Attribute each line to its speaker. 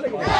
Speaker 1: ¡Dale! ¡Dale!